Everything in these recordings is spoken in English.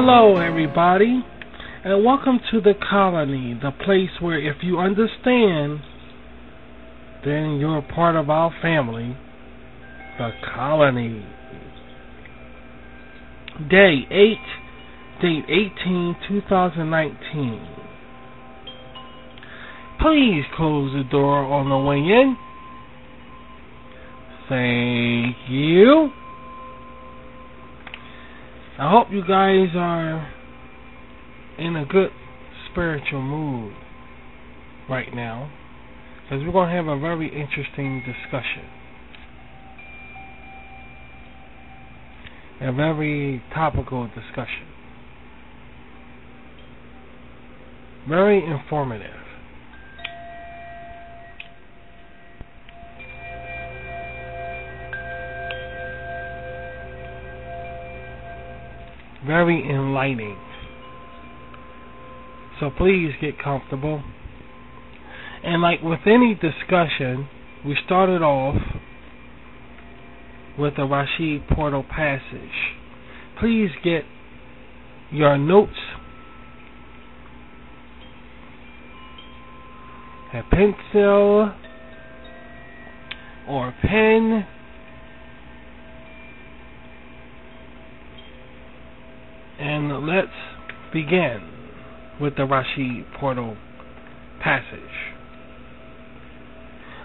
Hello, everybody, and welcome to the colony, the place where if you understand, then you're part of our family, the colony. Day 8, date 18, 2019. Please close the door on the way in. Thank you. I hope you guys are in a good spiritual mood right now because we're going to have a very interesting discussion. A very topical discussion. Very informative. Very enlightening. So please get comfortable. And like with any discussion, we started off with the Rashid Portal passage. Please get your notes, a pencil, or a pen And let's begin with the Rashid Portal passage.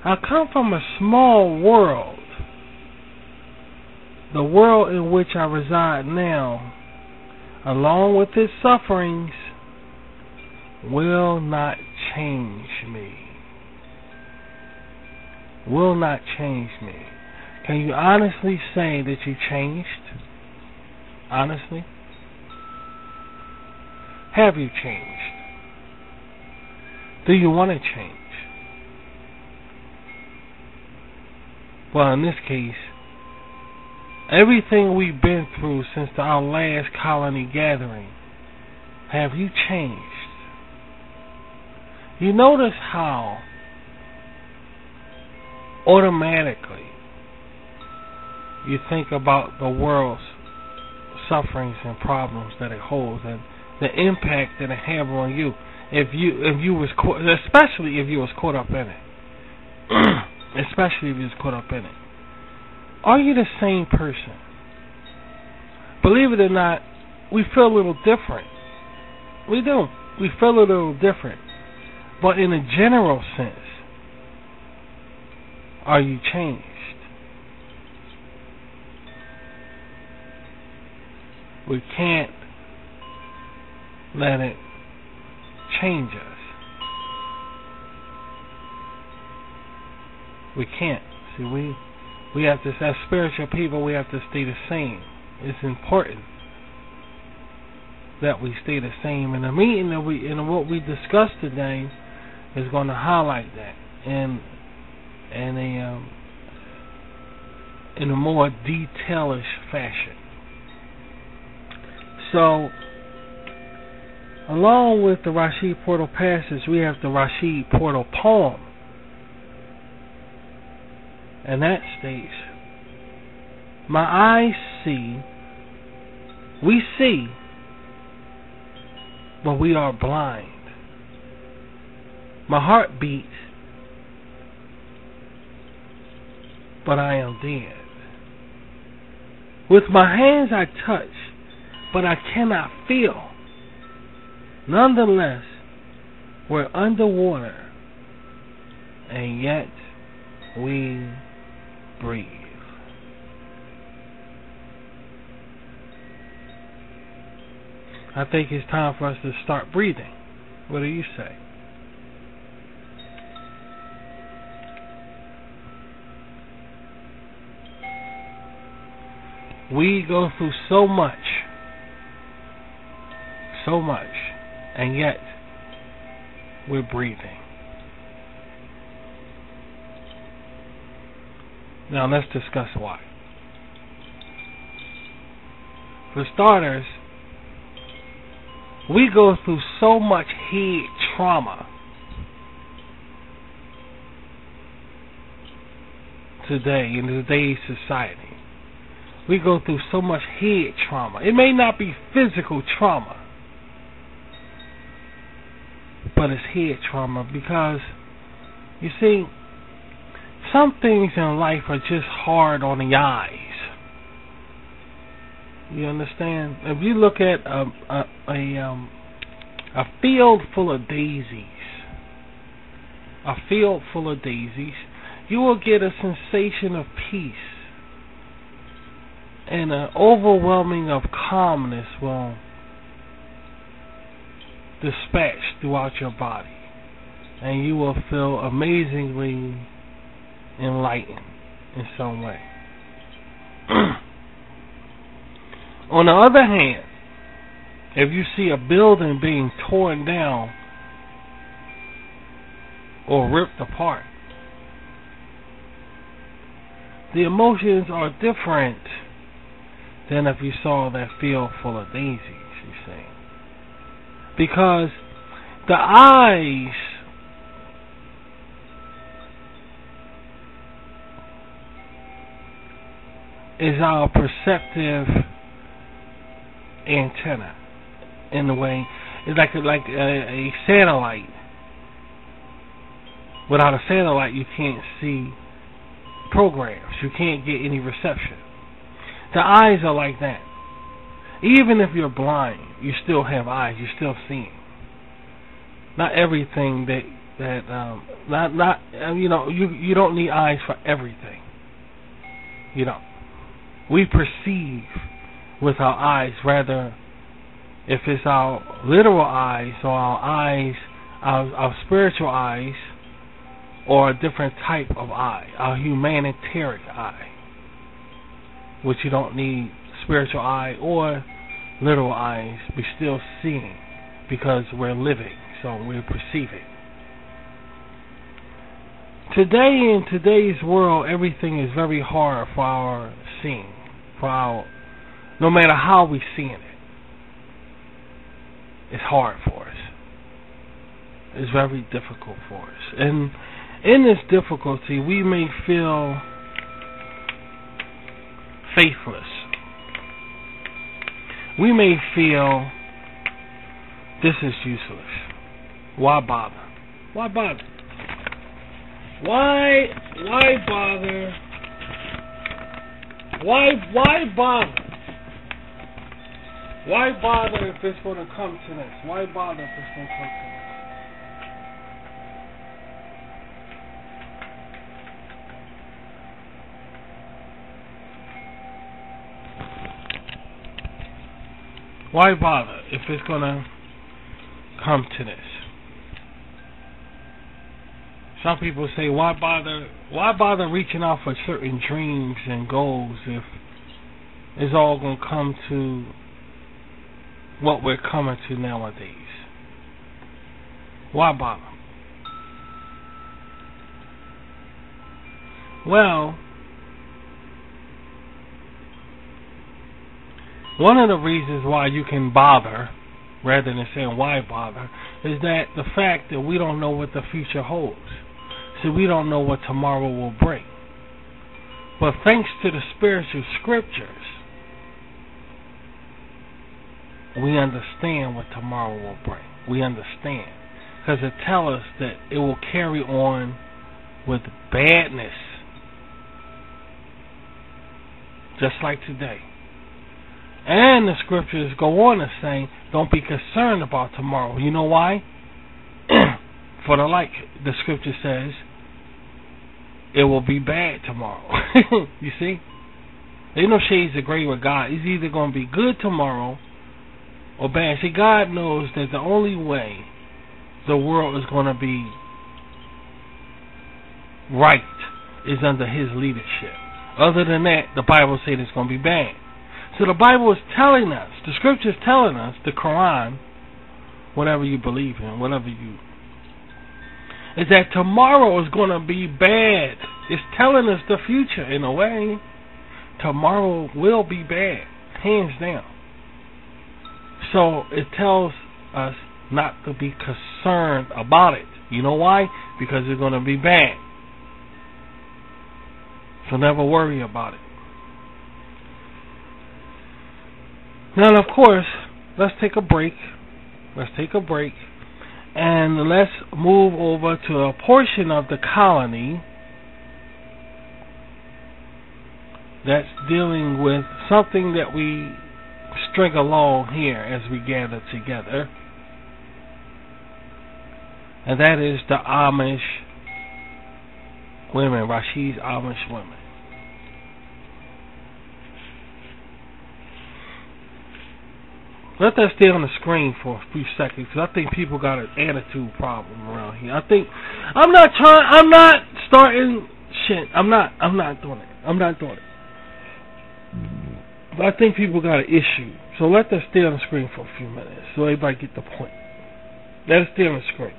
I come from a small world. The world in which I reside now, along with its sufferings, will not change me. Will not change me. Can you honestly say that you changed? Honestly? Have you changed? Do you want to change? Well, in this case, everything we've been through since our last colony gathering, have you changed? You notice how automatically you think about the world's sufferings and problems that it holds and the impact that it have on you if you if you was caught, especially if you was caught up in it, especially if you was caught up in it. Are you the same person? Believe it or not, we feel a little different. We do. We feel a little different, but in a general sense, are you changed? We can't let it change us. We can't. See, we we have to, as spiritual people, we have to stay the same. It's important that we stay the same. And the meeting that we and what we discussed today is going to highlight that in in a um, in a more detailish fashion. So Along with the Rashid Portal passage, we have the Rashid Portal poem. And that states, My eyes see, we see, but we are blind. My heart beats, but I am dead. With my hands I touch, but I cannot feel. Nonetheless, we're underwater, and yet we breathe. I think it's time for us to start breathing. What do you say? We go through so much, so much and yet we're breathing. Now let's discuss why. For starters, we go through so much heat trauma today in today's society. we go through so much head trauma. It may not be physical trauma, but it's head trauma because you see, some things in life are just hard on the eyes. You understand? If you look at a a, a um a field full of daisies, a field full of daisies, you will get a sensation of peace and an overwhelming of calmness will dispatch throughout your body and you will feel amazingly enlightened in some way. On the other hand, if you see a building being torn down or ripped apart, the emotions are different than if you saw that field full of daisies, you see. Because the eyes is our perceptive antenna in the way it's like like a, a satellite. Without a satellite, you can't see programs. You can't get any reception. The eyes are like that. Even if you're blind, you still have eyes. You're still seeing. Not everything that that um not not you know you you don't need eyes for everything. You don't. We perceive with our eyes rather if it's our literal eyes or our eyes our, our spiritual eyes or a different type of eye, our humanitarian eye which you don't need spiritual eye or literal eyes, but still seeing because we're living, so we're perceiving. Today in today's world, everything is very hard for our seeing, for our, no matter how we see it, it's hard for us. It's very difficult for us, and in this difficulty, we may feel faithless. We may feel this is useless. Why bother? Why bother? Why why bother? Why why bother? Why bother if it's gonna come to this? Why bother if it's gonna come to this? Why bother if it's going to come to this? Some people say, why bother? Why bother reaching out for certain dreams and goals if it's all going to come to what we're coming to nowadays? Why bother? Well, One of the reasons why you can bother, rather than saying why bother, is that the fact that we don't know what the future holds. So we don't know what tomorrow will bring. But thanks to the spiritual scriptures, we understand what tomorrow will bring. We understand. Because it tells us that it will carry on with badness. Just like today. And the scriptures go on to say, don't be concerned about tomorrow. You know why? For the like the scripture says, it will be bad tomorrow. you see? There's no shades of gray with God. It's either going to be good tomorrow or bad. See, God knows that the only way the world is going to be right is under His leadership. Other than that, the Bible says it's going to be bad. So the Bible is telling us, the scripture is telling us, the Quran, whatever you believe in, whatever you, is that tomorrow is going to be bad. It's telling us the future in a way. Tomorrow will be bad, hands down. So it tells us not to be concerned about it. You know why? Because it's going to be bad. So never worry about it. Now, of course, let's take a break. Let's take a break. And let's move over to a portion of the colony that's dealing with something that we string along here as we gather together. And that is the Amish women, Rashid's Amish women. Let that stay on the screen for a few seconds because I think people got an attitude problem around here. I think I'm not trying. I'm not starting shit. I'm not. I'm not doing it. I'm not doing it. But I think people got an issue. So let that stay on the screen for a few minutes so everybody get the point. Let it stay on the screen.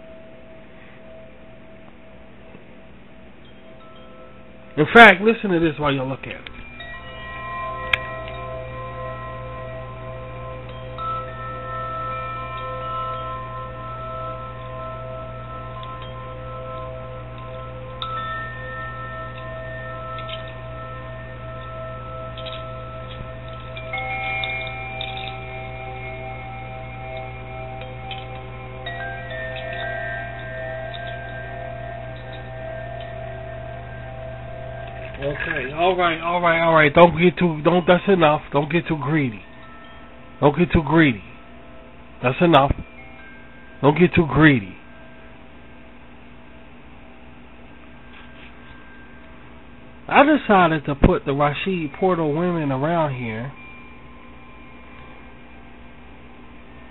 In fact, listen to this while you look at it. All right, all right, all right. Don't get too. Don't. That's enough. Don't get too greedy. Don't get too greedy. That's enough. Don't get too greedy. I decided to put the Rashid Portal women around here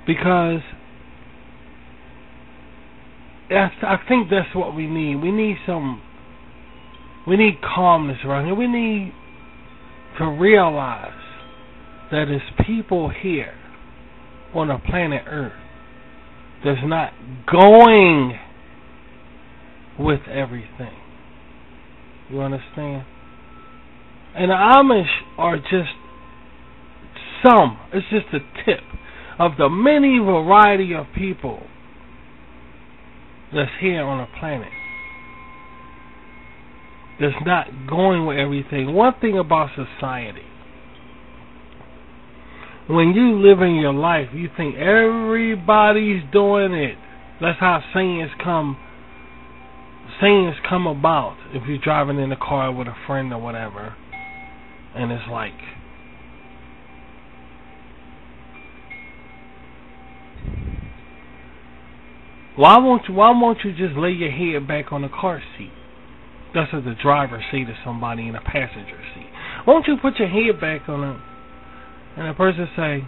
because I think that's what we need. We need some we need calmness around here. We need to realize that there's people here on the planet Earth that's not going with everything. You understand? And the Amish are just some, it's just a tip of the many variety of people that's here on the planet that's not going with everything. One thing about society, when you live in your life, you think everybody's doing it. That's how sayings come. Sayings come about if you're driving in a car with a friend or whatever, and it's like. Why won't you? Why won't you just lay your head back on the car seat? That's what the driver say to somebody in a passenger seat. Won't you put your head back on it? And the person say,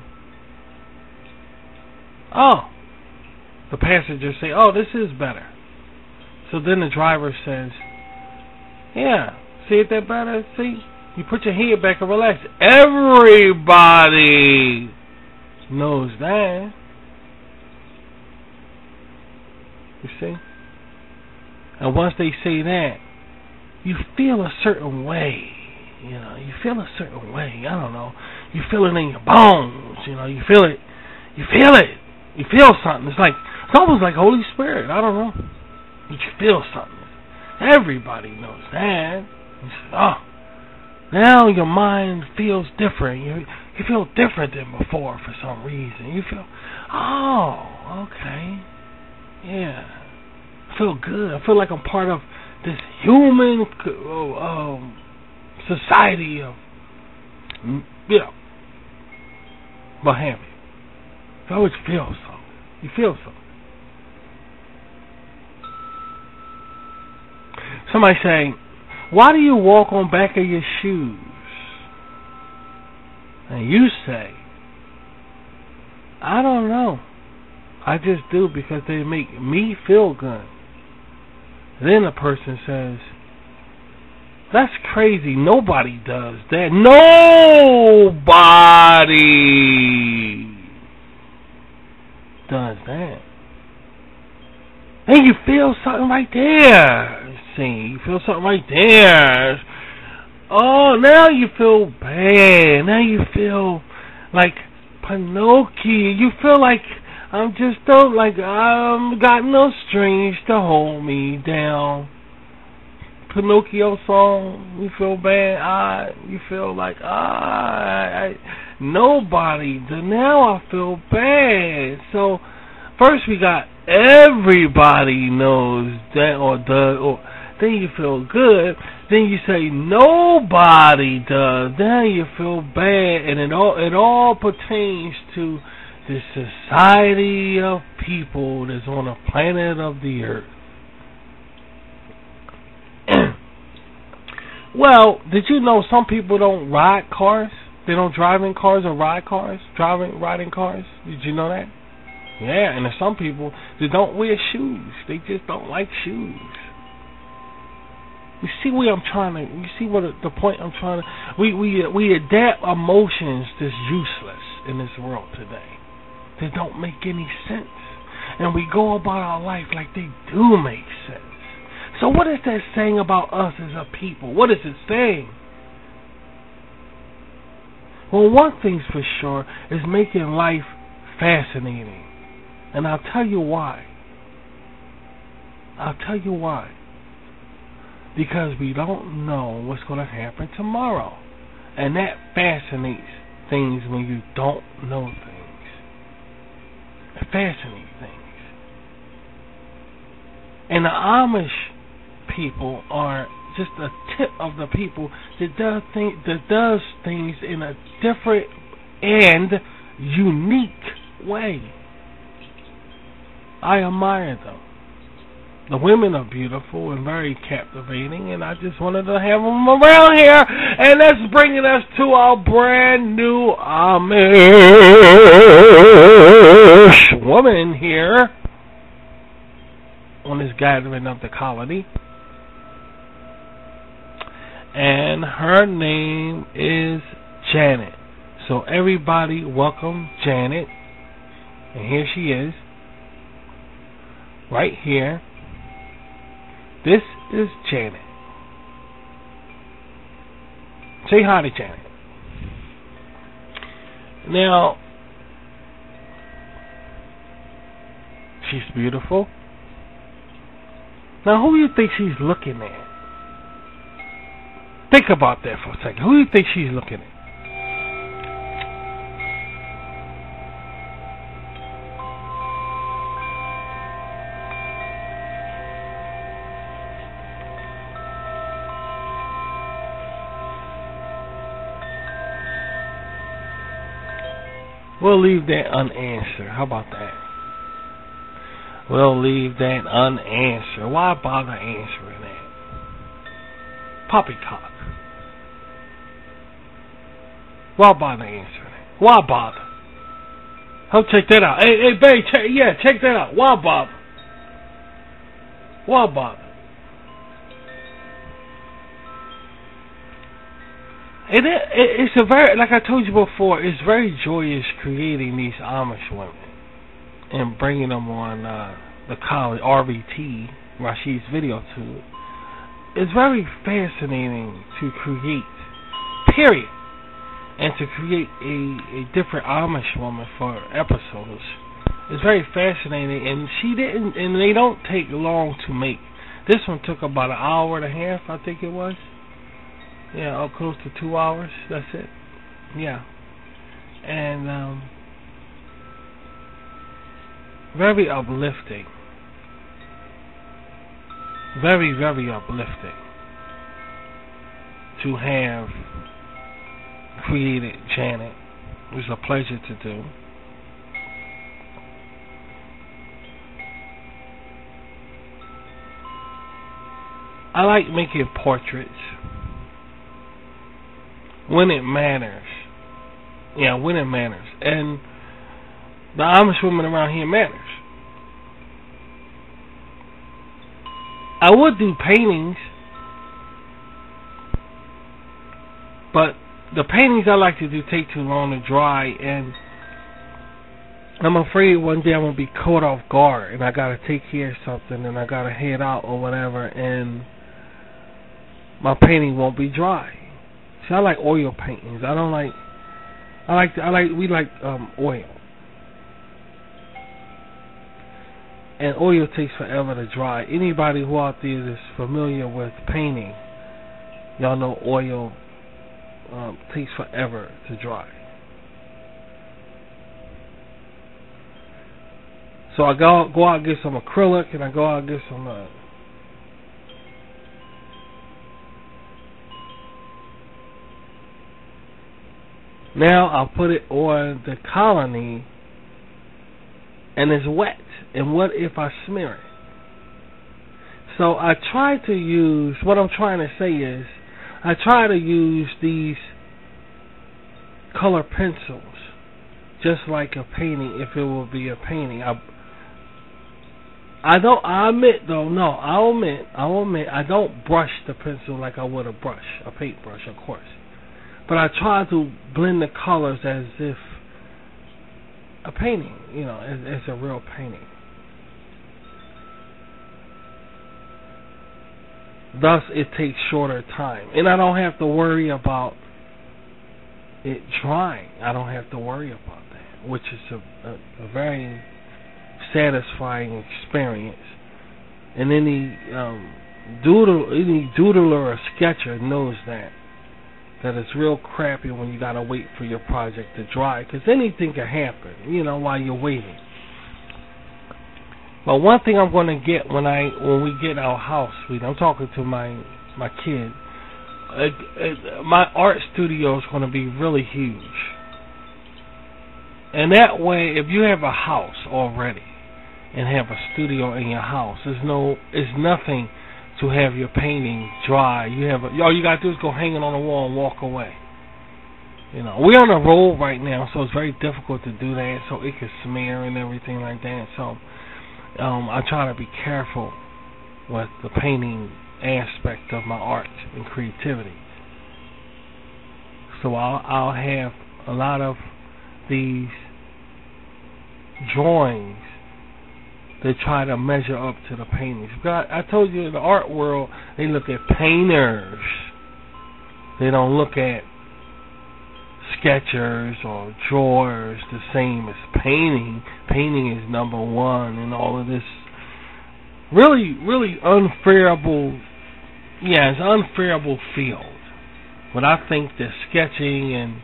Oh. The passenger say, Oh, this is better. So then the driver says, Yeah, see it that better? See? You put your head back and relax. Everybody knows that. You see? And once they say that, you feel a certain way. You know, you feel a certain way. I don't know. You feel it in your bones. You know, you feel it. You feel it. You feel something. It's like it's almost like Holy Spirit. I don't know. But you feel something. Everybody knows that. You say, oh, now your mind feels different. You you feel different than before for some reason. You feel, oh, okay, yeah. I feel good. I feel like I'm part of this human um, society of, you know, have. You always feel something. You feel something. Somebody saying, why do you walk on back of your shoes? And you say, I don't know. I just do because they make me feel good. Then a person says, that's crazy. Nobody does that. Nobody does that. And you feel something right there. See, you feel something right there. Oh, now you feel bad. Now you feel like Pinocchio. You feel like I'm just don't like I'm got no strings to hold me down. Pinocchio song, you feel bad, ah, you feel like ah, I, nobody. Now I feel bad. So first we got everybody knows that or does or then you feel good. Then you say nobody does. Then you feel bad, and it all it all pertains to the society of people that's on the planet of the earth. well, did you know some people don't ride cars? They don't drive in cars or ride cars, driving riding cars. Did you know that? Yeah, and there's some people that don't wear shoes. They just don't like shoes. You see where I'm trying to. You see what the point I'm trying to. We we we adapt emotions that's useless in this world today. They don't make any sense, and we go about our life like they do make sense. So what is that saying about us as a people? What is it saying? Well, one thing's for sure is making life fascinating. And I'll tell you why. I'll tell you why. Because we don't know what's going to happen tomorrow. And that fascinates things when you don't know things. It fascinates things. And the Amish people are just a tip of the people that does think that does things in a different and unique way. I admire them. The women are beautiful and very captivating, and I just wanted to have them around here. And that's bringing us to our brand new Amish woman here on this gathering of the colony. And her name is Janet. So everybody welcome Janet. And here she is right here. This is Janet. Say hi to Janet. Now, she's beautiful. Now, who do you think she's looking at? Think about that for a second. Who do you think she's looking at? We'll leave that unanswered. How about that? We'll leave that unanswered. Why bother answering that? Poppycock. Why bother answering it? Why bother? Oh, check that out. Hey, hey, babe, yeah, check that out. Why bother? Why bother? It, it it's a very like I told you before. It's very joyous creating these Amish women and bringing them on uh, the college RVT Rashid's video tube. It's very fascinating to create, period, and to create a, a different Amish woman for episodes. It's very fascinating, and she didn't, and they don't take long to make. This one took about an hour and a half, I think it was. Yeah, close to two hours. That's it. Yeah, and um, very uplifting. Very, very uplifting to have created Janet. It was a pleasure to do. I like making portraits when it matters. Yeah, when it matters. And the Amish woman around here matters. I would do paintings, but the paintings I like to do take too long to dry, and I'm afraid one day I'm gonna be caught off guard, and I gotta take care of something, and I gotta head out or whatever, and my painting won't be dry. See, I like oil paintings. I don't like. I like. I like. We like um oil. and oil takes forever to dry. Anybody who out there is familiar with painting, y'all know oil um, takes forever to dry. So I go go out and get some acrylic, and I go out and get some. Uh, now I'll put it on the colony and it's wet. And what if I smear it? So I try to use what I'm trying to say is I try to use these color pencils just like a painting if it will be a painting. I I don't I admit though, no, I'll admit I'll admit I don't brush the pencil like I would a brush, a paintbrush of course. But I try to blend the colors as if a painting, you know, as, as a real painting. Thus, it takes shorter time, and I don't have to worry about it drying. I don't have to worry about that, which is a, a, a very satisfying experience. And any um, doodle, any doodler or sketcher knows that that it's real crappy when you gotta wait for your project to dry, because anything can happen, you know, while you're waiting. But one thing I'm to get when I when we get our house, sweet, I'm talking to my my kid. Uh, uh, my art studio is to be really huge, and that way, if you have a house already and have a studio in your house, there's no, it's nothing to have your painting dry. You have a, all you got to do is go hang it on the wall and walk away. You know, we're on a roll right now, so it's very difficult to do that. So it can smear and everything like that. So um, I try to be careful with the painting aspect of my art and creativity. So I'll, I'll have a lot of these drawings that try to measure up to the paintings. But I, told you in the art world, they look at painters. They don't look at sketchers or drawers the same as painting. Painting is number one and all of this really, really unfairable yeah, it's unfairable field. But I think that sketching and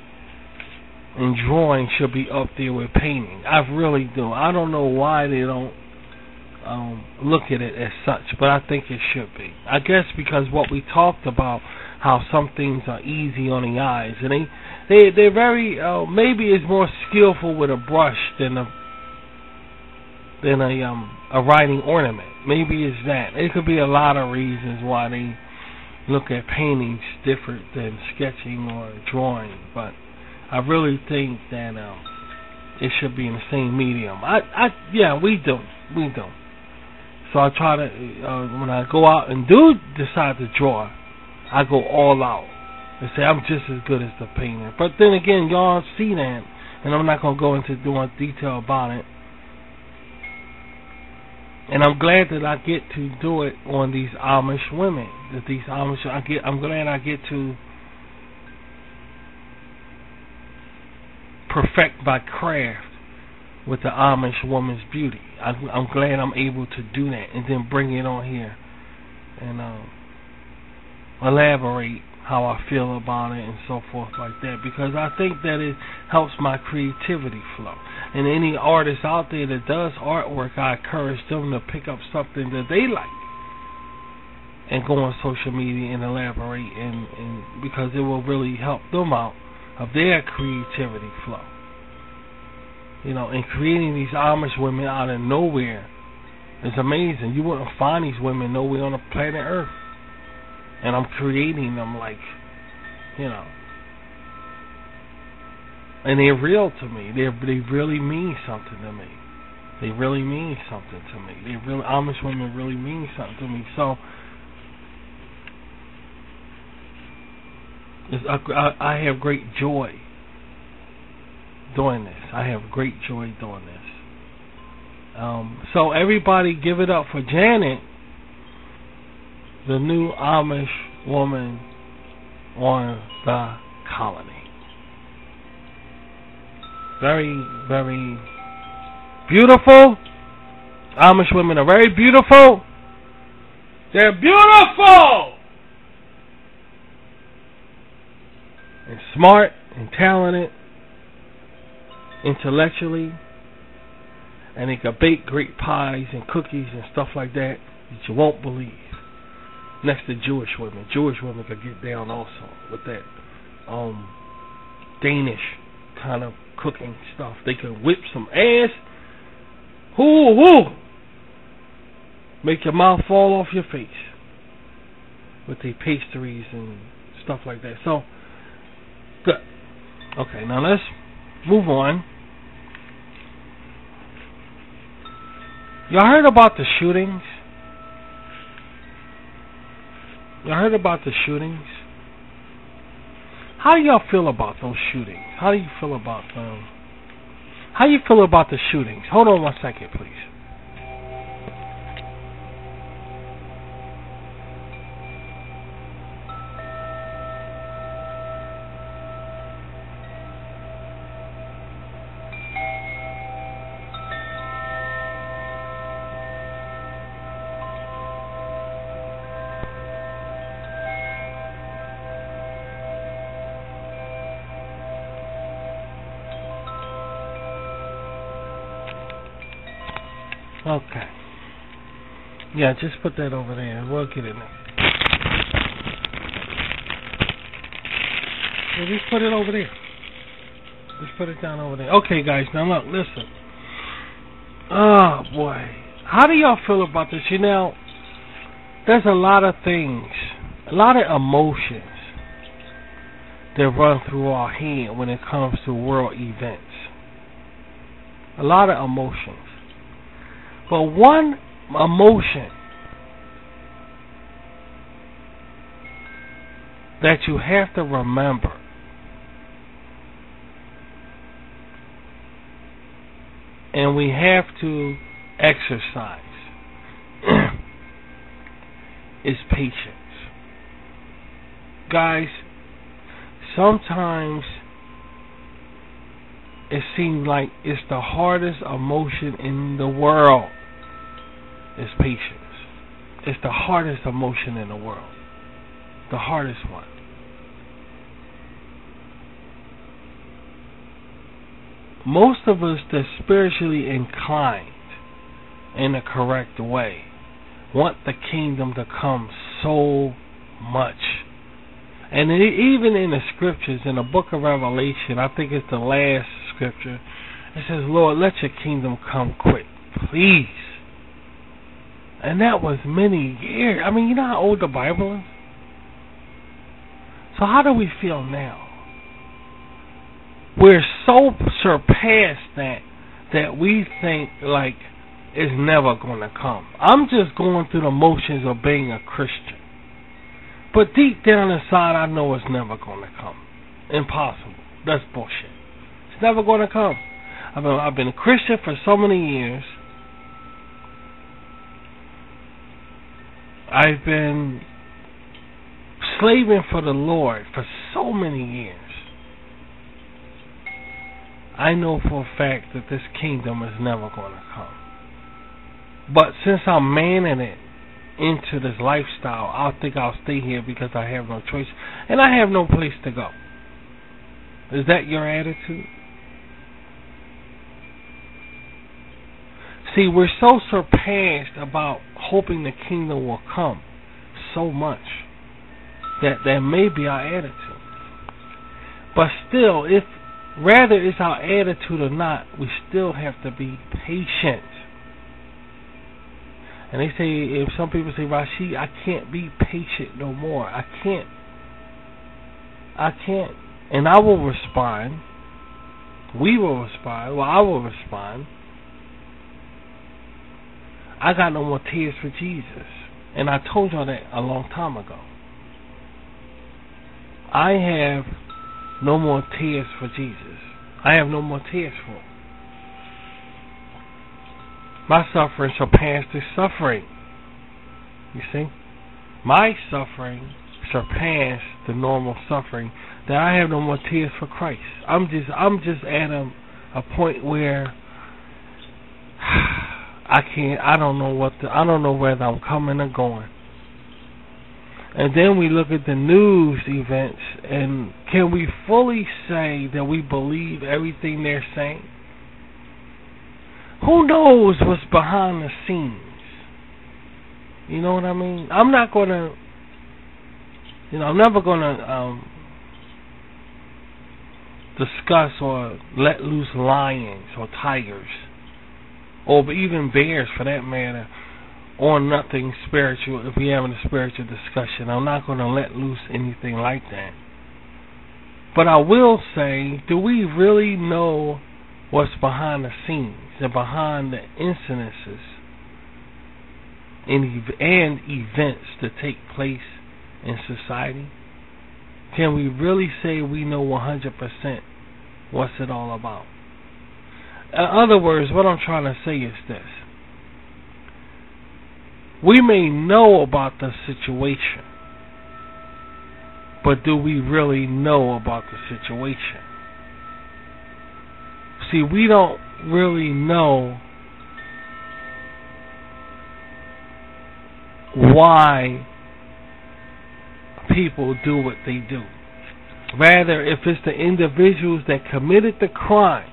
and drawing should be up there with painting. I really do. I don't know why they don't um, look at it as such, but I think it should be. I guess because what we talked about, how some things are easy on the eyes, and they they they're very uh, maybe it's more skillful with a brush than a than a um a writing ornament. Maybe it's that. It could be a lot of reasons why they look at paintings different than sketching or drawing, but I really think that um it should be in the same medium. I I yeah, we do. We do. So I try to uh, when I go out and do decide to draw, I go all out and say I'm just as good as the painter. But then again, y'all see that, and I'm not gonna go into doing detail about it. And I'm glad that I get to do it on these Amish women. That these Amish, I get, I'm glad I get to perfect my craft with the Amish woman's beauty. I'm, I'm glad I'm able to do that and then bring it on here and um, elaborate how I feel about it and so forth like that because I think that it helps my creativity flow. And any artist out there that does artwork, I encourage them to pick up something that they like and go on social media and elaborate and, and because it will really help them out of their creativity flow. You know, and creating these Amish women out of nowhere is amazing. You wouldn't find these women nowhere on the planet Earth and I'm creating them like, you know, and they're real to me. They they really mean something to me. They really mean something to me. They really Amish women really mean something to me. So I, I have great joy doing this. I have great joy doing this. Um, so everybody, give it up for Janet the new Amish woman on the colony. Very, very beautiful. Amish women are very beautiful. They're beautiful! And smart and talented intellectually. and they could bake great pies and cookies and stuff like that that you won't believe. Next to Jewish women, Jewish women could get down also with that um Danish kind of cooking stuff. They could whip some ass. Hoo hoo! Make your mouth fall off your face with the pastries and stuff like that. So, good. Okay, now let's move on. Y'all heard about the shootings? Y'all heard about the shootings? How do y'all feel about those shootings? How do you feel about them? How do you feel about the shootings? Hold on one second, please. Yeah, just put that over there. We'll get it there. Just put it over there. Just put it down over there. Okay, guys. Now look, listen. Oh boy, how do y'all feel about this? You know, there's a lot of things, a lot of emotions that run through our head when it comes to world events. A lot of emotions. But one emotion that you have to remember and we have to exercise is patience. Guys, sometimes it seems like it's the hardest emotion in the world is patience. It's the hardest emotion in the world. The hardest one. Most of us that spiritually inclined in the correct way want the kingdom to come so much. And even in the scriptures, in the book of Revelation, I think it's the last scripture, it says, Lord, let your kingdom come quick, please. And that was many years. I mean, you know how old the Bible is? So how do we feel now? We're so surpassed that that we think like it's never going to come. I'm just going through the motions of being a Christian. But deep down inside, I know it's never going to come. Impossible. That's bullshit. It's never going to come. I've been, I've been a Christian for so many years. I've been slaving for the Lord for so many years. I know for a fact that this kingdom is never going to come. But since I'm manning it into this lifestyle, I think I'll stay here because I have no choice and I have no place to go. Is that your attitude? See, we're so surpassed about hoping the kingdom will come so much that that may be our attitude. But still, if rather it's our attitude or not, we still have to be patient. And they say, if some people say, Rashi, I can't be patient no more. I can't. I can't. And I will respond. We will respond. Well, I will respond I got no more tears for Jesus. And I told y'all that a long time ago. I have no more tears for Jesus. I have no more tears for him. My suffering surpassed his suffering. You see? My suffering surpassed the normal suffering that I have no more tears for Christ. I'm just I'm just at a a point where I can't. I don't know what. The, I don't know whether I'm coming or going. And then we look at the news events, and can we fully say that we believe everything they're saying? who knows what's behind the scenes? You know what I mean? I'm not gonna, you know, I'm never gonna um, discuss or let loose lions or tigers, or even bears for that matter, on nothing spiritual. If we're having a spiritual discussion, I'm not gonna let loose anything like that. But I will say, do we really know what's behind the scenes and behind the incidences and, and events that take place in society? Can we really say we know 100% what's it all about? In other words, what I'm trying to say is this. We may know about the situation, but do we really know about the situation? See, we don't really know why people do what they do. Rather, if it's the individuals that committed the crime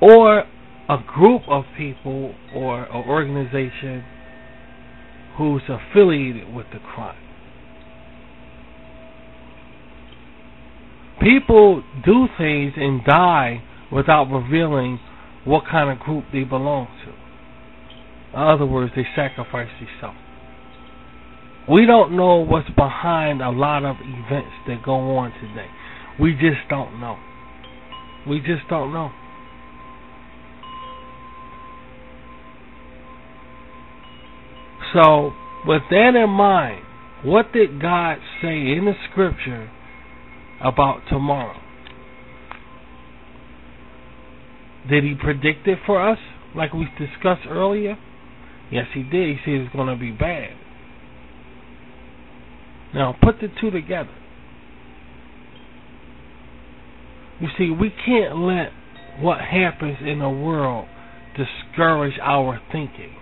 or a group of people or an organization who's affiliated with the crime. People do things and die without revealing what kind of group they belong to. In other words, they sacrifice themselves. We don't know what's behind a lot of events that go on today. We just don't know. We just don't know. So, with that in mind, what did God say in the scripture about tomorrow? Did he predict it for us like we discussed earlier? Yes, he did. He said it's going to be bad. Now, put the two together. You see, we can't let what happens in the world discourage our thinking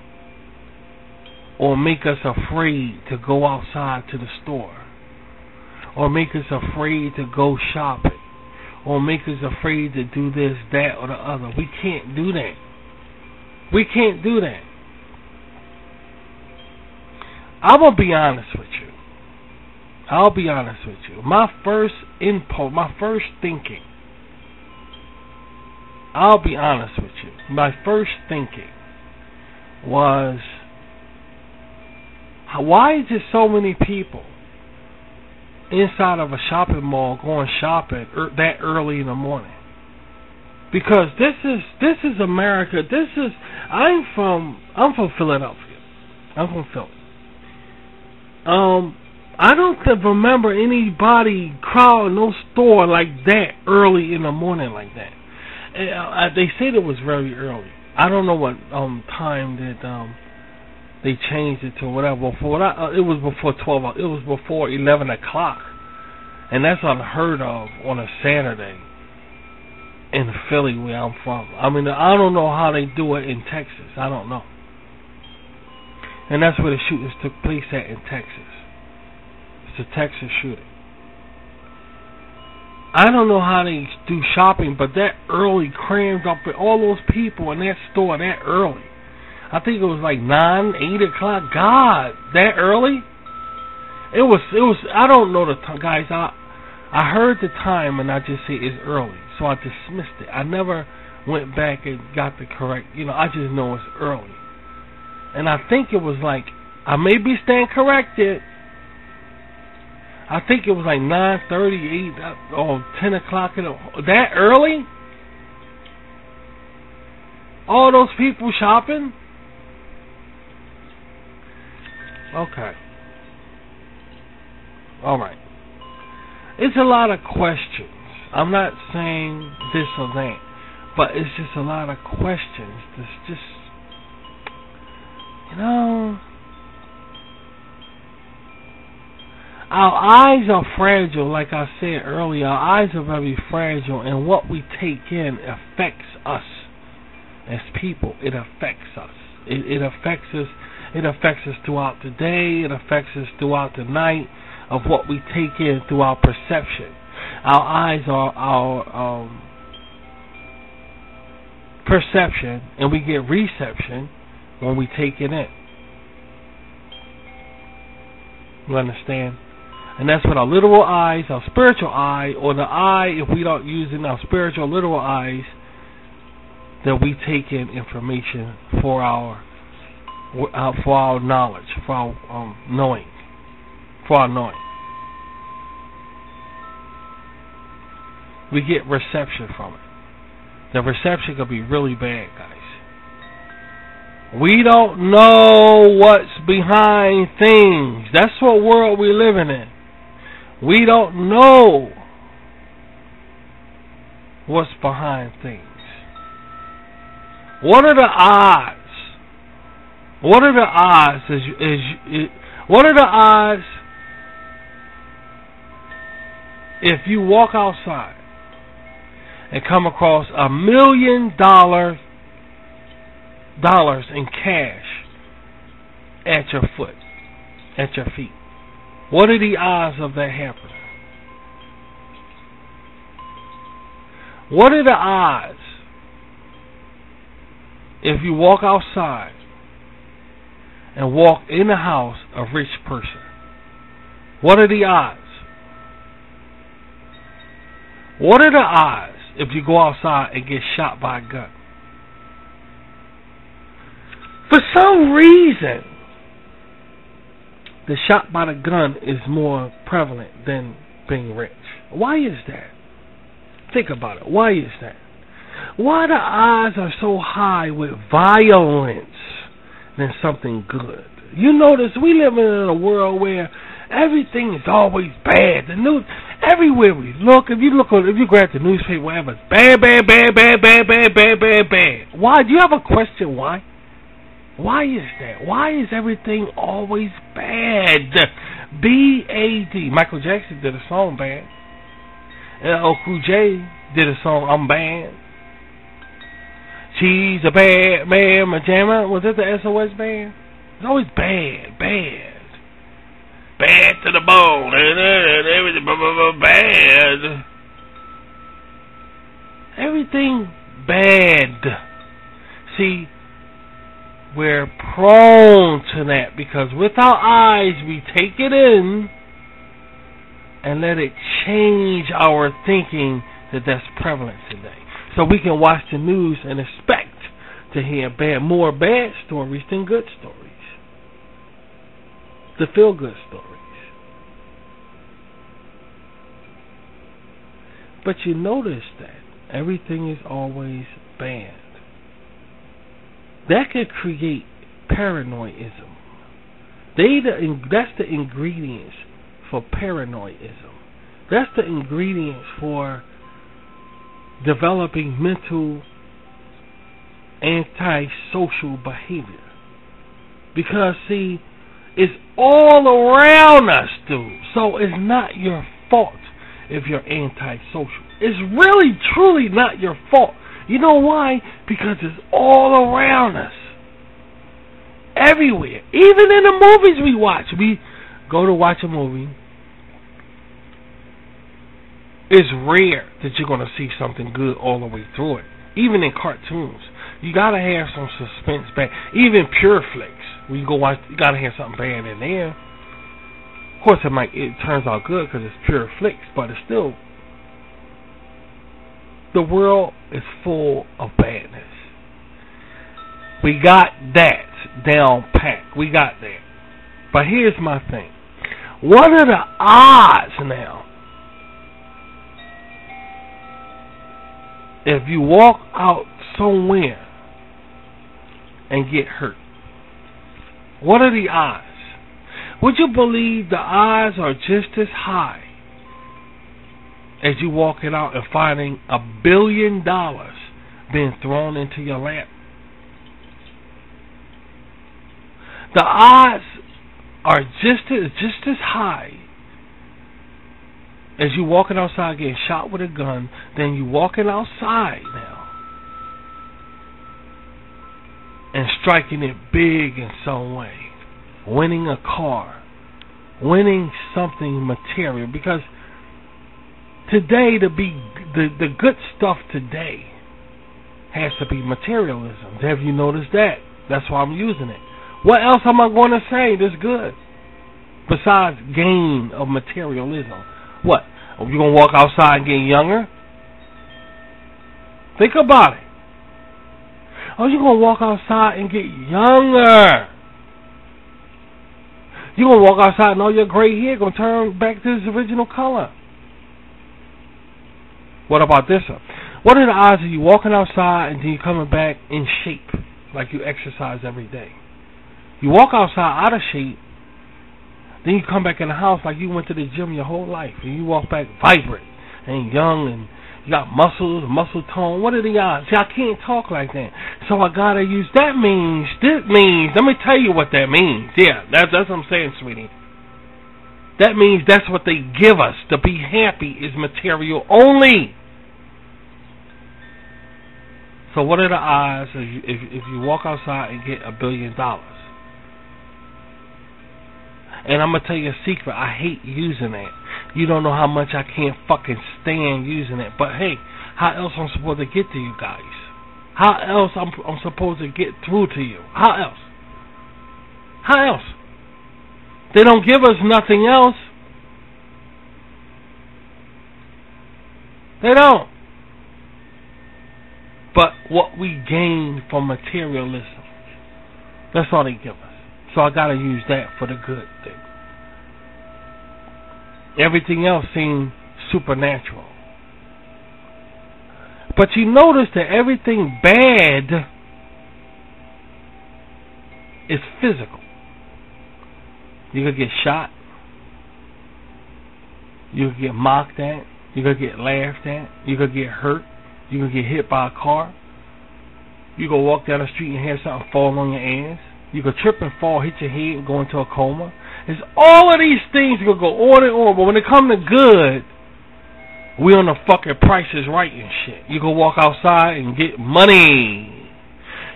or make us afraid to go outside to the store or make us afraid to go shopping or make us afraid to do this, that, or the other. We can't do that. We can't do that. I'm to be honest with you. I'll be honest with you. My first impulse, my first thinking, I'll be honest with you. My first thinking was why is there so many people inside of a shopping mall going shopping er, that early in the morning? Because this is this is America. This is I'm from I'm from Philadelphia. I'm from Philly. Um, I don't remember anybody crowding no store like that early in the morning like that. Uh, they said it was very early. I don't know what um time that um they changed it to whatever before that. Uh, it was before twelve. It was before eleven o'clock, and that's unheard of on a Saturday in Philly, where I'm from. I mean, I don't know how they do it in Texas. I don't know, and that's where the shootings took place at in Texas. It's a Texas shooting. I don't know how they do shopping, but that early crammed up with all those people in that store that early. I think it was like nine, eight o'clock. God, that early? It was. It was. I don't know the time, guys. I I heard the time and I just say it's early, so I dismissed it. I never went back and got the correct. You know, I just know it's early, and I think it was like I may be staying corrected. I think it was like nine thirty, eight, uh, or ten o'clock. In the, that early? All those people shopping? Okay. All right. It's a lot of questions. I'm not saying this or that, but it's just a lot of questions. It's just, you know, our eyes are fragile, like I said earlier. Our eyes are very fragile, and what we take in affects us as people. It affects us. It, it affects us it affects us throughout the day. It affects us throughout the night of what we take in through our perception. Our eyes are our um, perception and we get reception when we take it in. You understand? And that's what our literal eyes, our spiritual eye, or the eye, if we don't use in our spiritual literal eyes, that we take in information for our uh, for our knowledge, for our um, knowing, for our knowing. We get reception from it. The reception could be really bad, guys. We don't know what's behind things. That's what world we're living in. We don't know what's behind things. What are the odds? What are the odds? Is, is, is what are the odds if you walk outside and come across a million dollar dollars in cash at your foot, at your feet? What are the odds of that happening? What are the odds if you walk outside and walk in the house of rich person? What are the odds? What are the odds if you go outside and get shot by a gun? For some reason, the shot by the gun is more prevalent than being rich. Why is that? Think about it. Why is that? Why the odds are so high with violence than something good? You notice we live in a world where everything is always bad. The news everywhere we look, if you look on if you grab the newspaper, whatever, it's bad, bad, bad, bad, bad, bad, bad, bad, bad. Why? Do you have a question why? Why is that? Why is everything always bad? B A D. Michael Jackson did a song bad. LL Cool J did a song I'm bad. She's a bad man, my jammer. Was it the SOS band? It's always bad, bad. Bad to the bone. Everything bad. Everything bad. See, we're prone to that because with our eyes we take it in and let it change our thinking that that's prevalent today. So we can watch the news and expect to hear bad, more bad stories than good stories. The feel good stories. But you notice that everything is always bad that could create paranoidism. They the that's the ingredients for paranoidism. That's the ingredients for developing mental antisocial behavior. Because see, it's all around us, dude. So it's not your fault if you're antisocial. It's really truly not your fault you know why? Because it's all around us. Everywhere. Even in the movies we watch. We go to watch a movie. It's rare that you're going to see something good all the way through it. Even in cartoons. You got to have some suspense back. Even Pure Flix. When you go watch, you got to have something bad in there. Of course, it might it turns out good because it's Pure Flix, but it's still the world is full of badness. We got that down pat. We got that. But here's my thing. What are the odds now? If you walk out somewhere and get hurt, what are the odds? Would you believe the odds are just as high as you walking out and finding a billion dollars being thrown into your lap. The odds are just as just as high as you walking outside getting shot with a gun than you walking outside now and striking it big in some way, winning a car, winning something material because today to be the the good stuff today has to be materialism. Have you noticed that? That's why I'm using it. What else am I going to say that's good? Besides gain of materialism. What? Are you going to walk outside and get younger? Think about it. Are you're going to walk outside and get younger. You're going to walk outside and all your gray hair going to turn back to its original color. What about this? What are the odds of you walking outside and then you coming back in shape, like you exercise every day? You walk outside out of shape, then you come back in the house like you went to the gym your whole life, and you walk back vibrant and young and you got muscles, muscle tone. What are the odds? See, I can't talk like that. So I gotta use that means. This means. Let me tell you what that means. Yeah, that's that's what I'm saying, sweetie. That means that's what they give us. To be happy is material only. So what are the odds if you, if, if you walk outside and get a billion dollars? And I'm gonna tell you a secret. I hate using it. You don't know how much I can't fucking stand using it. But hey, how else I'm supposed to get to you guys? How else I'm I'm supposed to get through to you? How else? How else? They don't give us nothing else. They don't but what we gain from materialism. That's all they give us. So I gotta use that for the good thing. Everything else seems supernatural. But you notice that everything bad is physical. You could get shot. You could get mocked at. You could get laughed at. You could get hurt. You could get hit by a car. You go walk down the street and have something fall on your ass. You can trip and fall, hit your head, go into a coma. It's all of these things can go on and on, but when it come to good, we on the fucking prices right and shit. You can walk outside and get money.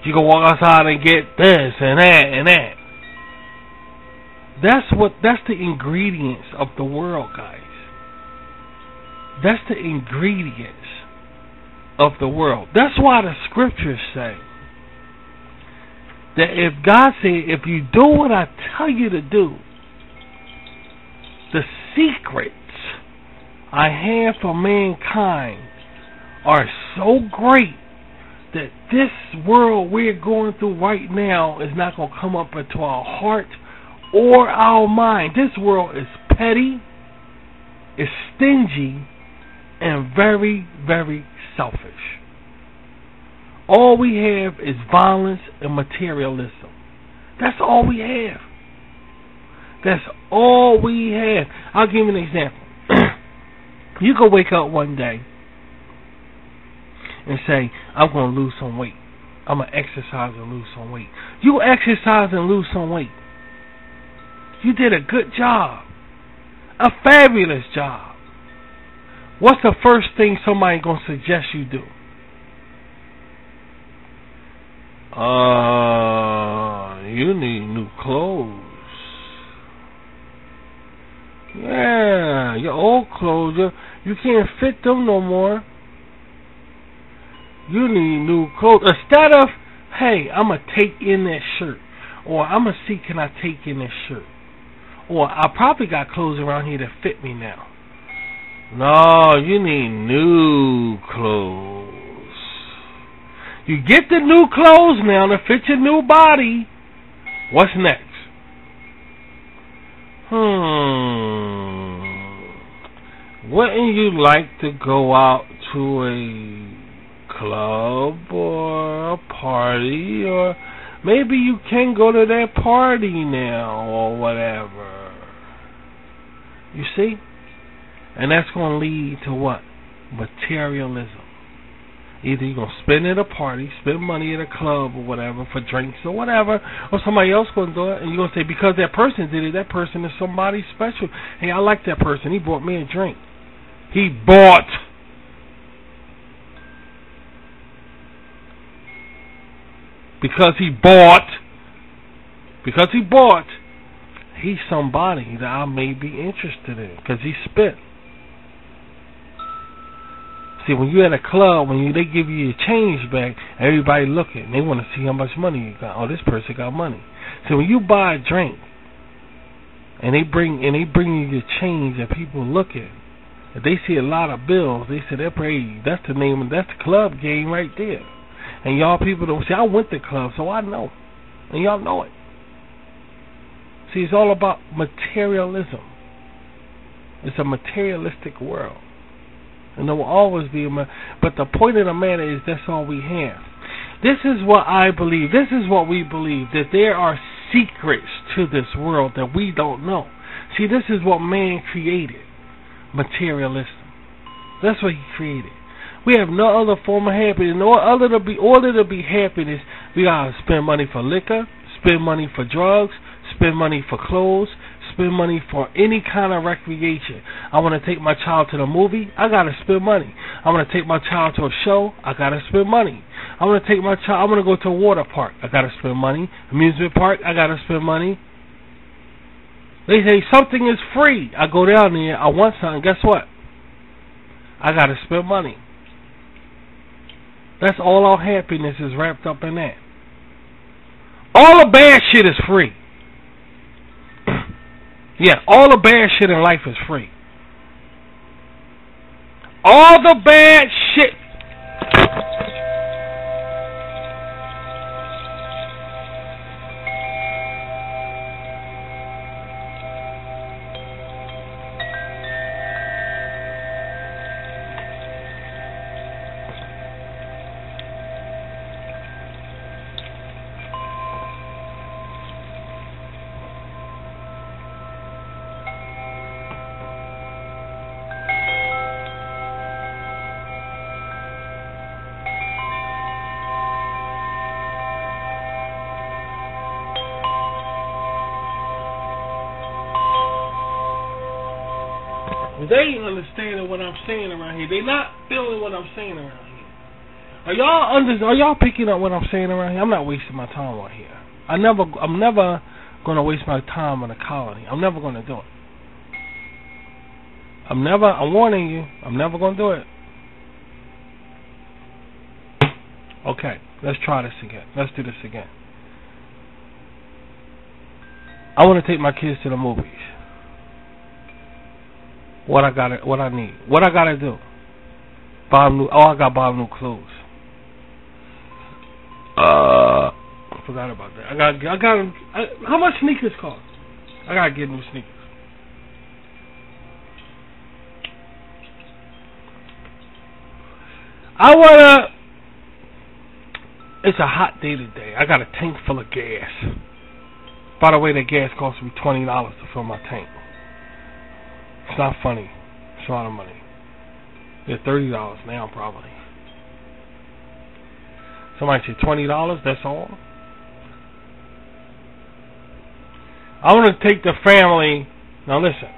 You can walk outside and get this and that and that. That's what that's the ingredients of the world, guys. That's the ingredients of the world. That's why the scriptures say that if God said, if you do what I tell you to do, the secrets I have for mankind are so great that this world we're going through right now is not going to come up into our heart or our mind. This world is petty, is stingy, and very, very selfish. All we have is violence and materialism. That's all we have. That's all we have. I'll give you an example. you can wake up one day and say, I'm going to lose some weight. I'm going to exercise and lose some weight. You exercise and lose some weight. You did a good job. A fabulous job. What's the first thing somebody gonna suggest you do? Uh, you need new clothes. Yeah, your old clothes, you, you can't fit them no more. You need new clothes. Instead of, hey, I'm going to take in that shirt. Or I'm going to see, can I take in this shirt? Or I probably got clothes around here that fit me now. No, you need new clothes. You get the new clothes now to fit your new body. What's next? Hmm. Wouldn't you like to go out to a club or a party or maybe you can go to that party now or whatever. You see? And that's going to lead to what? Materialism. Either you're to spend at a party, spend money at a club or whatever for drinks or whatever, or somebody else going to do it, and you're to say, because that person did it, that person is somebody special. Hey, I like that person. He bought me a drink. He bought. Because he bought. Because he bought. He's somebody that I may be interested in. Because he spit. See, when you're at a club, when you they give you your change back, everybody looking. They want to see how much money you got. Oh, this person got money. So when you buy a drink, and they bring and they bring you your change, and people looking, if they see a lot of bills, they say they're pretty. That's the name. That's the club game right there. And y'all people don't see. I went to clubs, so I know, and y'all know it. See, it's all about materialism. It's a materialistic world. And there will always be a man. but the point of the matter is that's all we have. This is what I believe. This is what we believe that there are secrets to this world that we don't know. See, this is what man created. Materialism. That's what he created. We have no other form of happiness. No other to be order to be happiness, we gotta spend money for liquor, spend money for drugs, spend money for clothes, spend money for any kind of recreation. I want to take my child to the movie, I gotta spend money. I want to take my child to a show, I gotta spend money. I want to take my child. I want to go to a water park, I gotta spend money. Amusement park, I gotta spend money. They say something is free. I go down there, I want something. Guess what? I gotta spend money. That's all our happiness is wrapped up in that. All the bad shit is free. Yeah, all the bad shit in life is free. All the bad shit They ain't understanding what I'm saying around here. They're not feeling what I'm saying around here. Are y'all under? Are y'all picking up what I'm saying around here? I'm not wasting my time on here. I never. I'm never gonna waste my time on a colony. I'm never gonna do it. I'm never. I'm warning you. I'm never gonna do it. Okay, let's try this again. Let's do this again. I want to take my kids to the movies what I gotta, what I need, what I gotta do. Buy new. Oh, I gotta buy new clothes. Uh, I forgot about that. I got, I got. I, how much sneakers cost? I gotta get new sneakers. I wanna. It's a hot day today. I got a tank full of gas. By the way, that gas cost me twenty dollars to fill my tank. It's not funny. It's a lot of money. They're thirty dollars now, probably. Somebody say twenty dollars. That's all. I want to take the family. Now listen.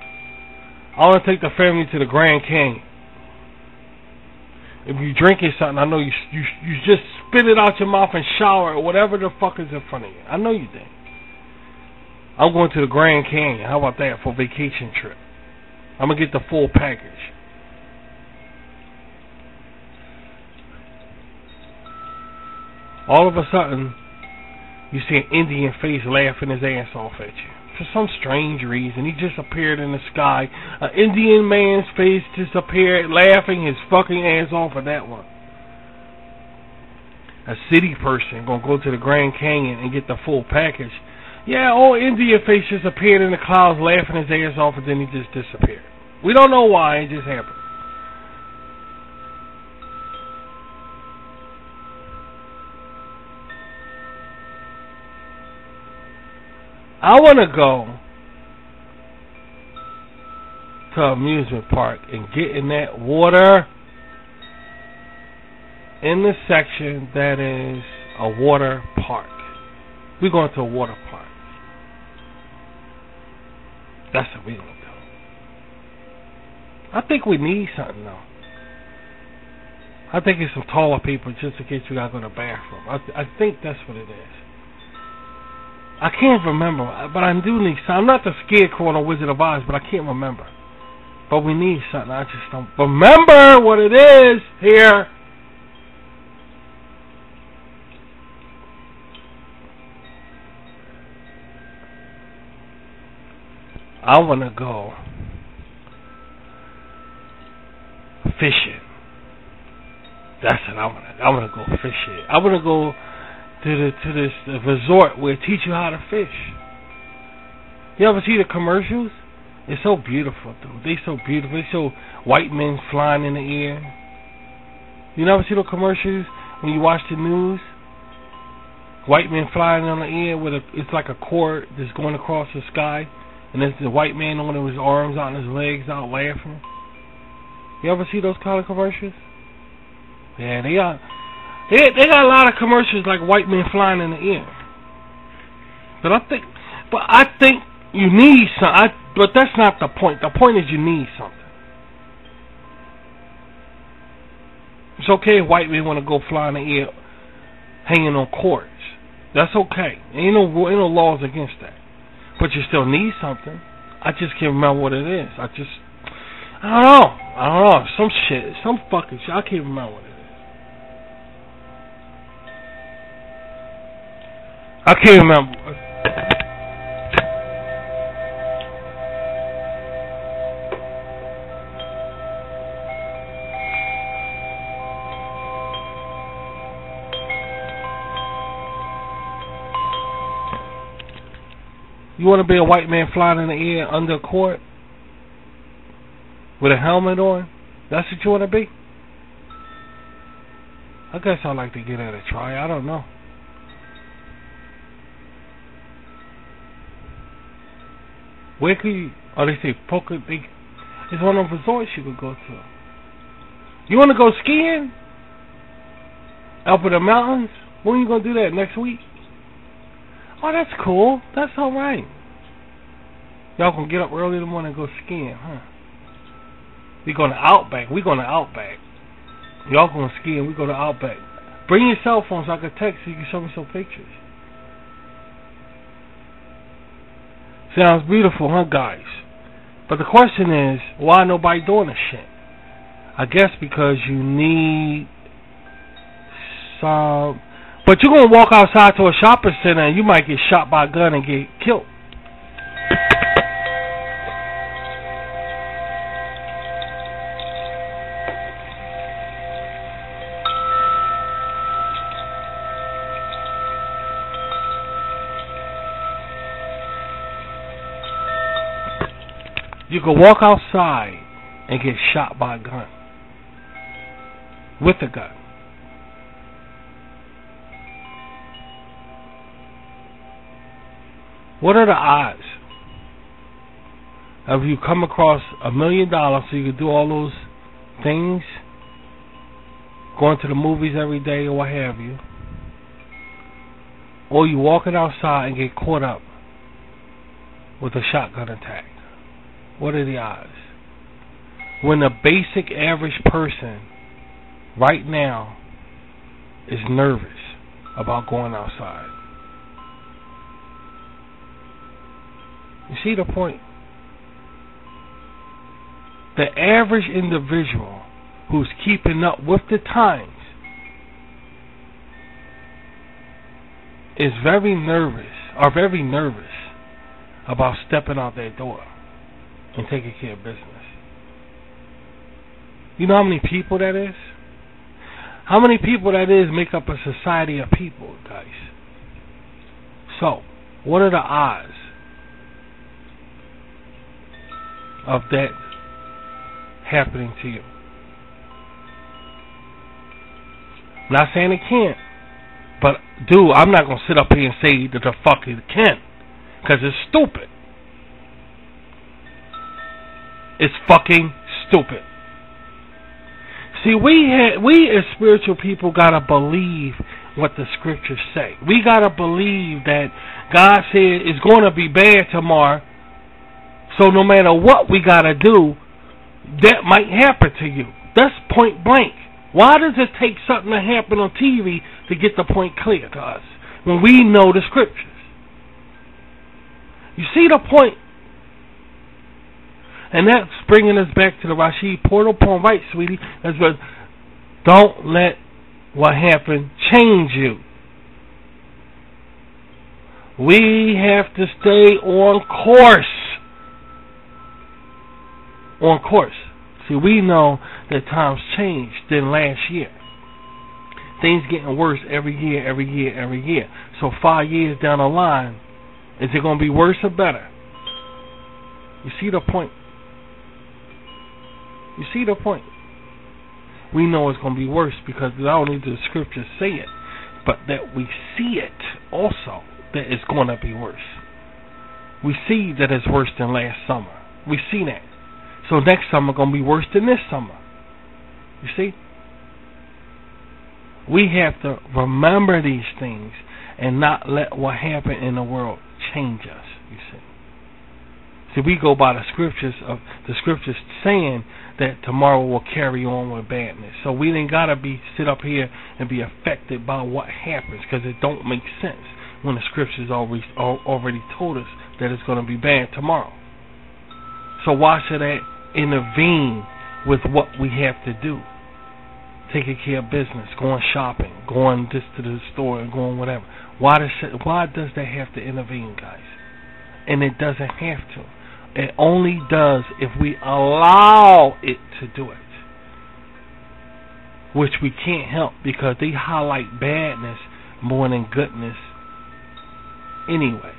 I want to take the family to the Grand Canyon. If you're drinking something, I know you you you just spit it out your mouth and shower or whatever the fuck is in front of you. I know you did. I'm going to the Grand Canyon. How about that for a vacation trip? I'm gonna get the full package. All of a sudden, you see an Indian face laughing his ass off at you. For some strange reason, he just appeared in the sky. An Indian man's face just appeared laughing his fucking ass off at that one. A city person gonna go to the Grand Canyon and get the full package yeah, old India face just appeared in the clouds laughing his ass off and then he just disappeared. We don't know why, it just happened. I want to go to amusement park and get in that water in the section that is a water park. We're going to a water park. That's what we're do. I think we need something, though. I think it's some taller people just in case we got to go to the bathroom. I, I think that's what it is. I can't remember, but I do need some. I'm not the scarecrow or Wizard of Oz, but I can't remember. But we need something. I just don't remember what it is here. I want to go fishing. That's what I want to. I want to go fishing. I want to go to the to this the resort where teach you how to fish. You ever see the commercials? It's so beautiful, dude. They so beautiful. They show white men flying in the air. You never see the commercials when you watch the news? White men flying in the air with a it's like a cord that's going across the sky and there's the white man on his arms and his legs out laughing. You ever see those kind of commercials? Yeah, they got they they got a lot of commercials like white men flying in the air. But I think, but I think you need some. I, but that's not the point. The point is you need something. It's okay if white men want to go fly in the air, hanging on cords. That's okay. Ain't no ain't no laws against that. But you still need something. I just can't remember what it is. I just I don't know. I don't know. Some shit. Some fucking shit. I can't remember what it is. I can't remember. You want to be a white man flying in the air under a court with a helmet on? That's what you want to be? I guess I'd like to give that a try. I don't know. Where could you? Oh, they say poker. They, it's one of the resorts you could go to. You want to go skiing? Up in the mountains? When are you gonna do that? Next week? Oh, that's cool. That's all right. Y'all gonna get up early in the morning and go skiing, huh? We going to Outback. We going to Outback. Y'all gonna ski and We go to Outback. Bring your cell phone so I can text you. You can show me some pictures. Sounds beautiful, huh, guys? But the question is, why nobody doing this shit? I guess because you need some. But you're gonna walk outside to a shopping center and you might get shot by a gun and get killed. Can walk outside and get shot by a gun. With a gun. What are the odds of you come across a million dollars so you can do all those things, going to the movies every day or what have you, or you walking outside and get caught up with a shotgun attack? What are the odds? When a basic average person right now is nervous about going outside. You see the point? The average individual who's keeping up with the times is very nervous, or very nervous about stepping out their door and taking care of business. You know how many people that is? How many people that is make up a society of people, guys? So, what are the odds of that happening to you? I'm not saying it can't, but dude, I'm not gonna sit up here and say that the fuck it can't because it's stupid. Is fucking stupid. See, we ha- we as spiritual people gotta believe what the scriptures say. We gotta believe that God said it's going to be bad tomorrow. So no matter what we gotta do, that might happen to you. That's point blank. Why does it take something to happen on TV to get the point clear to us when we know the scriptures? You see the point And that's bringing us back to the Rashid Portal point, right, sweetie? That's what. Don't let what happened change you. We have to stay on course. On course. See, we know that times changed than last year. Things getting worse every year, every year, every year. So five years down the line, is it going to be worse or better? You see the point? You see the point? We know it's going to be worse because not only do the scriptures say it, but that we see it also that it's going to be worse. We see that it's worse than last summer. We see that. So next summer going to be worse than this summer. You see? We have to remember these things and not let what happened in the world change us. You see? See, we go by the scriptures of the scriptures saying that tomorrow will carry on with badness. So we ain't gotta be sit up here and be affected by what happens because it don't make sense when the scriptures already already told us that it's going to be bad tomorrow. So why should I intervene with what we have to do? Taking care of business, going shopping, going just to the store and going whatever. Why does why does that have to intervene, guys? And it doesn't have to. It only does if we allow it to do it. Which we can't help because they highlight badness more than goodness anyway.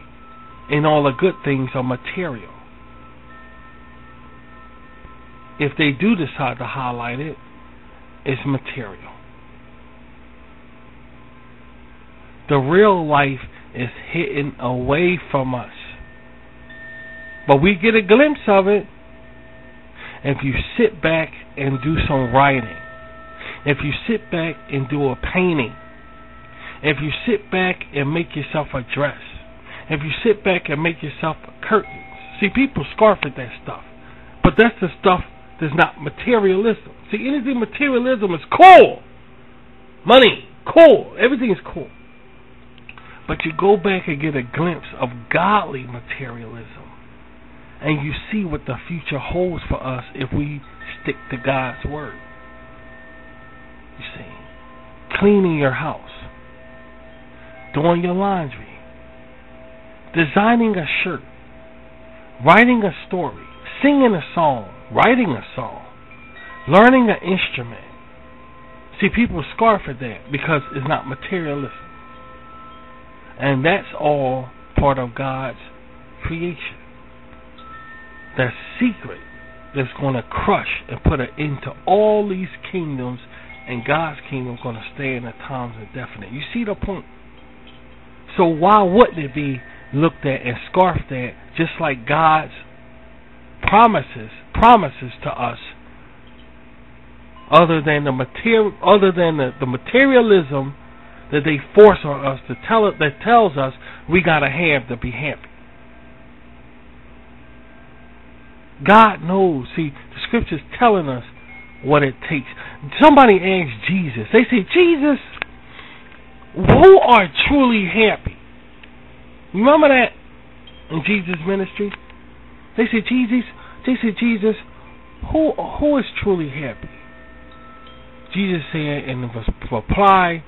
And all the good things are material. If they do decide to highlight it, it's material. The real life is hidden away from us. But we get a glimpse of it if you sit back and do some writing. If you sit back and do a painting. If you sit back and make yourself a dress. If you sit back and make yourself curtains. See, people scarf at that stuff. But that's the stuff that's not materialism. See, anything materialism is cool. Money, cool. Everything is cool. But you go back and get a glimpse of godly materialism and you see what the future holds for us if we stick to God's word. You see, cleaning your house, doing your laundry, designing a shirt, writing a story, singing a song, writing a song, learning an instrument. See, people scarf at that because it's not materialistic. And that's all part of God's creation that secret that's going to crush and put an end to all these kingdoms, and God's kingdom going to stay in the times indefinite. You see the point? So why wouldn't it be looked at and scarfed at just like God's promises promises to us other than the material other than the, the materialism that they force on us to tell it that tells us we gotta have to be happy. God knows. See, the scripture's telling us what it takes. Somebody asked Jesus. They say, Jesus, who are truly happy? Remember that in Jesus' ministry? They said, Jesus, they said, Jesus, who who is truly happy? Jesus said in reply,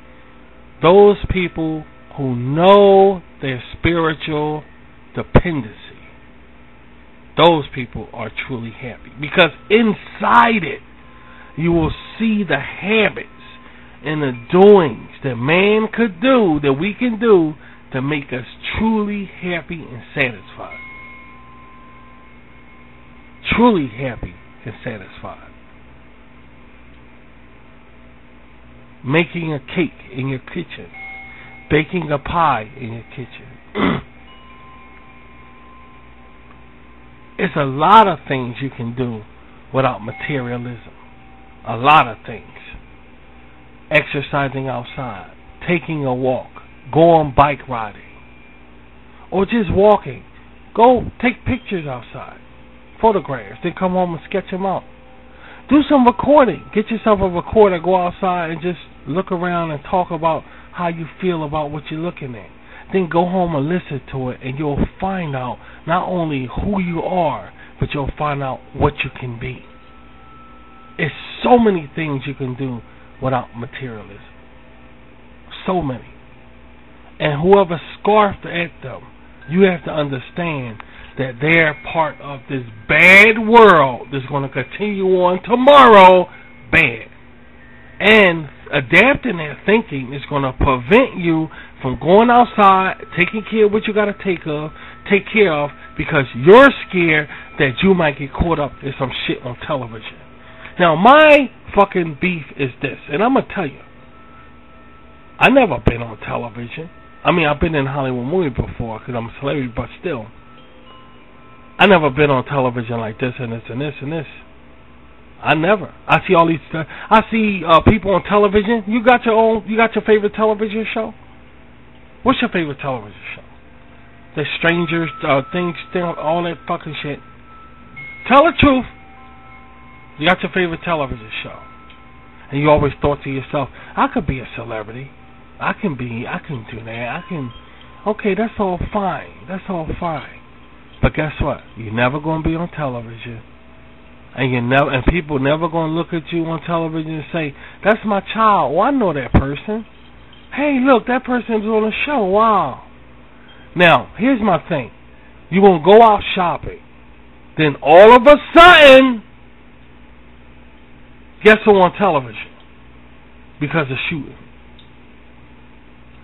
those people who know their spiritual dependency. Those people are truly happy. Because inside it, you will see the habits and the doings that man could do, that we can do, to make us truly happy and satisfied. Truly happy and satisfied. Making a cake in your kitchen, baking a pie in your kitchen. It's a lot of things you can do without materialism. A lot of things. Exercising outside, taking a walk, going bike riding, or just walking. Go take pictures outside, photographs, then come home and sketch them out. Do some recording. Get yourself a recorder, go outside and just look around and talk about how you feel about what you're looking at. Then go home and listen to it, and you'll find out not only who you are, but you'll find out what you can be. It's so many things you can do without materialism. So many. And whoever scoffed at them, you have to understand that they're part of this bad world that's going to continue on tomorrow bad. And adapting their thinking is going to prevent you from going outside, taking care of what you got to take of, take care of, because you're scared that you might get caught up in some shit on television. Now, my fucking beef is this, and I'm gonna tell you, I never been on television. I mean, I've been in Hollywood movie before because I'm a celebrity, but still, I never been on television like this and this and this and this. I never. I see all these. I see uh, people on television. You got your own. You got your favorite television show. What's your favorite television show? The strangers, uh, things, all that fucking shit. Tell the truth. You got your favorite television show, and you always thought to yourself, "I could be a celebrity. I can be. I can do that. I can." Okay, that's all fine. That's all fine. But guess what? You're never gonna be on television and you never and people never gonna look at you on television and say, "That's my child." Well, I know that person. Hey, look, that person's on the show. Wow. Now, here's my thing: you gonna go out shopping, then all of a sudden, guess who on television because of shooting?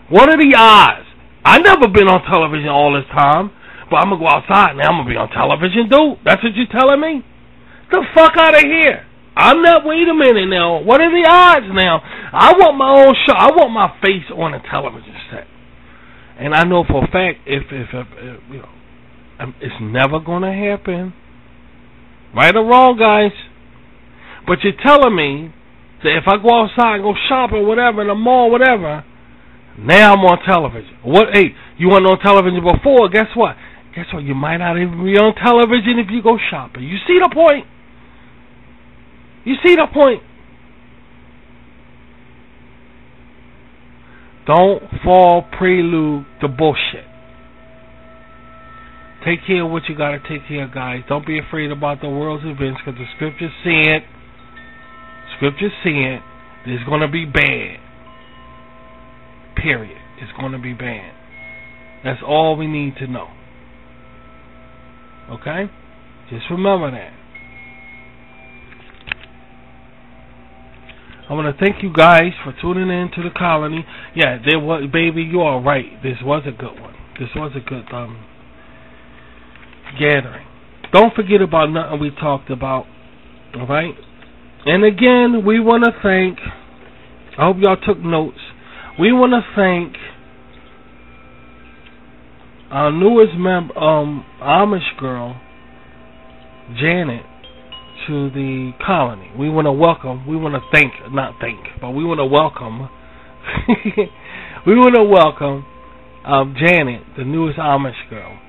What are the odds? I never been on television all this time, but I'm gonna go outside now. I'm gonna be on television, dude. That's what you're telling me? the fuck out of here. I'm not. Wait a minute now. What are the odds now? I want my own show. I want my face on a television. And I know for a fact, if if, if, if you know, um, it's never going to happen. Right or wrong, guys. But you're telling me that if I go outside and go shopping, whatever, in the mall, whatever, now I'm on television. What? Hey, you weren't on television before. Guess what? Guess what? You might not even be on television if you go shopping. You see the point? You see the point? Don't fall prelude to bullshit. Take care of what you gotta take care of, guys. Don't be afraid about the world's events because the scriptures say it. Scriptures say it. It's gonna be bad. Period. It's gonna be bad. That's all we need to know. Okay? Just remember that. I want to thank you guys for tuning in to the colony. Yeah, there was, baby, you are right. This was a good one. This was a good um gathering. Don't forget about nothing we talked about. All right. And again, we want to thank. I hope y'all took notes. We want to thank our newest member, um, Amish girl, Janet to the colony. We want to welcome, we want to thank, not thank, but we want to welcome, we want to welcome um, Janet, the newest Amish girl,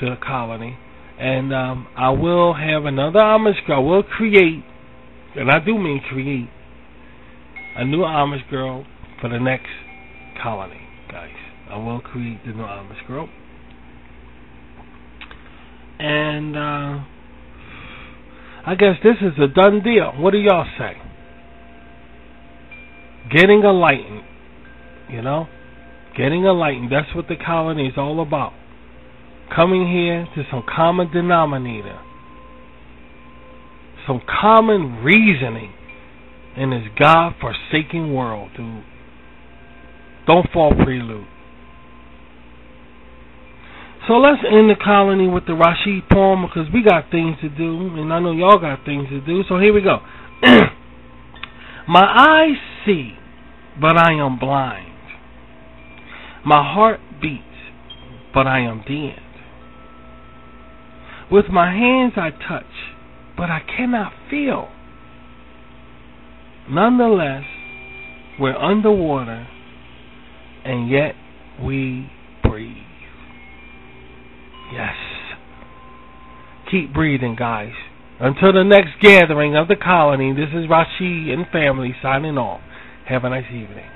to the colony. And um, I will have another Amish girl. We'll create, and I do mean create, a new Amish girl for the next colony, guys. I will create the new Amish girl. And, uh, I guess this is a done deal. What do y'all say? Getting enlightened, you know? Getting enlightened. That's what the colony is all about. Coming here to some common denominator. Some common reasoning in this God forsaken world, dude. Don't fall prelude. So let's end the colony with the Rashid poem because we got things to do, and I know y'all got things to do. So here we go. My eyes see, but I am blind. My heart beats, but I am dead. With my hands I touch, but I cannot feel. Nonetheless, we're underwater, and yet we breathe. Yes. Keep breathing, guys. Until the next gathering of the colony, this is Rashid and family signing off. Have a nice evening.